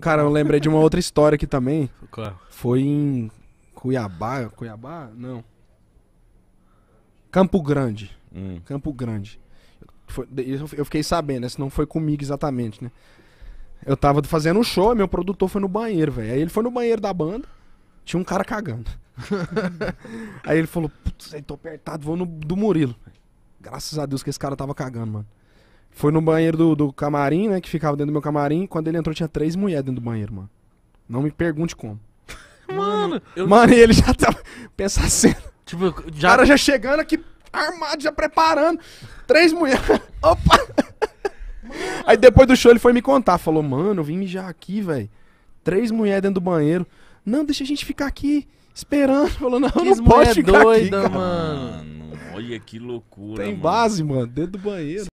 Cara, eu lembrei de uma outra história aqui também. Qual? Foi em Cuiabá. Cuiabá? Não. Campo Grande. Hum. Campo Grande. Foi- eu fiquei sabendo, né? Se não foi comigo exatamente, né? Eu tava fazendo um show, meu produtor foi no banheiro, velho. Aí ele foi no banheiro da banda, tinha um cara cagando. Aí ele falou, putz, aí tô apertado, vou no do Murilo. Graças a Deus que esse cara tava cagando, mano. Foi no banheiro do, do camarim, né? Que ficava dentro do meu camarim. Quando ele entrou, tinha três mulheres dentro do banheiro, mano. Não me pergunte como. Mano, eu. Mano, e ele já tava. Pensa a cena. Tipo, O já. cara já chegando aqui, armado, já preparando. Três mulheres. Opa! Aí depois do show ele foi me contar. Falou, mano, eu vim mijar aqui, velho. Três mulheres dentro do banheiro. Não, deixa a gente ficar aqui esperando. Falou, não, Que não pode ficar doida, aqui, cara. mano. Mano, olha que loucura. Tem mano. base, mano, dentro do banheiro.